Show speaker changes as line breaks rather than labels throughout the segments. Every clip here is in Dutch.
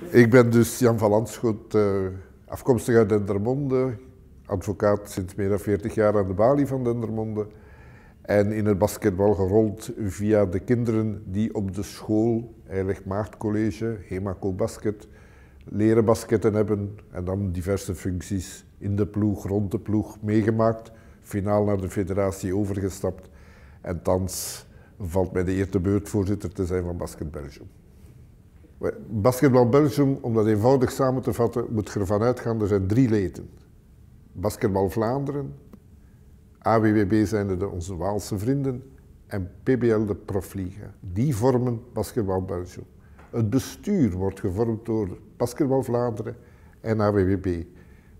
Ik ben dus Jan van Landschot, uh, afkomstig uit Dendermonde, advocaat sinds meer dan 40 jaar aan de balie van Dendermonde. En in het basketbal gerold via de kinderen die op de school, Heilig Maagdcollege, Hemaco Basket, leren basketten hebben. En dan diverse functies in de ploeg, rond de ploeg meegemaakt. Finaal naar de federatie overgestapt. En thans valt mij de eer te beurt voorzitter te zijn van Basket Belgium. Basketbal Belgium, om dat eenvoudig samen te vatten, moet je ervan uitgaan, er zijn drie leden. Basketbal Vlaanderen, AWWB zijn de onze Waalse vrienden en PBL de Profliga. Die vormen Basketbal Belgium. Het bestuur wordt gevormd door Basketbal Vlaanderen en AWWB.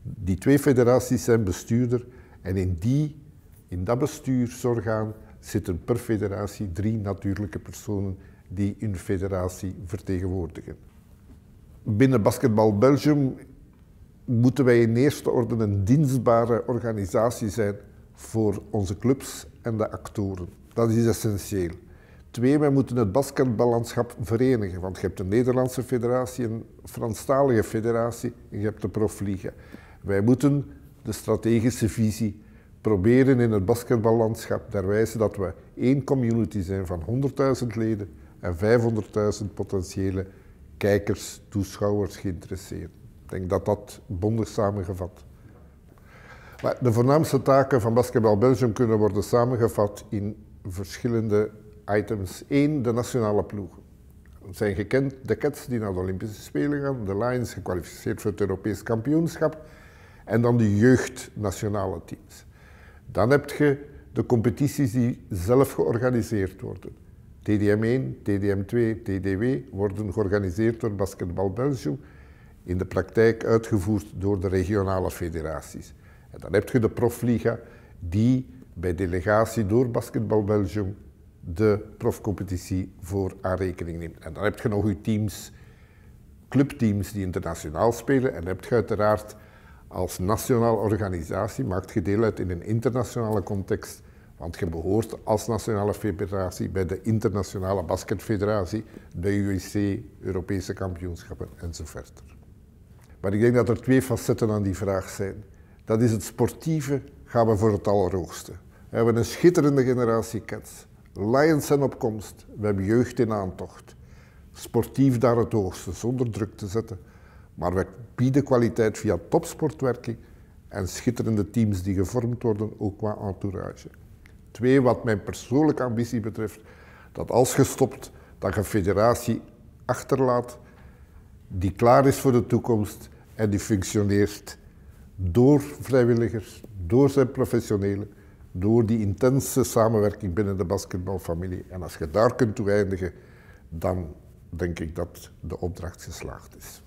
Die twee federaties zijn bestuurder en in, die, in dat bestuursorgaan zitten per federatie drie natuurlijke personen die hun federatie vertegenwoordigen. Binnen Basketbal Belgium moeten wij in eerste orde een dienstbare organisatie zijn voor onze clubs en de actoren. Dat is essentieel. Twee, wij moeten het basketballandschap verenigen, want je hebt een Nederlandse federatie, een Franstalige federatie en je hebt de Profliga. Wij moeten de strategische visie proberen in het basketballandschap ter wijze dat we één community zijn van 100.000 leden en 500.000 potentiële kijkers, toeschouwers geïnteresseerd. Ik denk dat dat bondig samengevat. Maar de voornaamste taken van Basketbal Belgium kunnen worden samengevat in verschillende items. Eén, de nationale ploegen. Het zijn gekend de Cats die naar de Olympische Spelen gaan, de Lions gekwalificeerd voor het Europees kampioenschap en dan de jeugdnationale teams. Dan heb je de competities die zelf georganiseerd worden. TDM1, TDM2, TDW worden georganiseerd door Basketbal Belgium, in de praktijk uitgevoerd door de regionale federaties. En dan heb je de profliga die bij delegatie door Basketbal Belgium de profcompetitie voor aanrekening neemt. En dan heb je nog je teams, clubteams die internationaal spelen en dan heb je uiteraard als nationale organisatie, maakt je deel uit in een internationale context want je behoort als nationale federatie bij de internationale basketfederatie, de UEC, Europese kampioenschappen enzovoort. Maar ik denk dat er twee facetten aan die vraag zijn. Dat is het sportieve, gaan we voor het allerhoogste. We hebben een schitterende generatie cats. Lions zijn op komst, we hebben jeugd in aantocht. Sportief daar het hoogste, zonder druk te zetten. Maar we bieden kwaliteit via topsportwerking en schitterende teams die gevormd worden, ook qua entourage. Twee, wat mijn persoonlijke ambitie betreft, dat als je stopt, dat je een federatie achterlaat die klaar is voor de toekomst en die functioneert door vrijwilligers, door zijn professionelen, door die intense samenwerking binnen de basketbalfamilie. En als je daar kunt toe eindigen, dan denk ik dat de opdracht geslaagd is.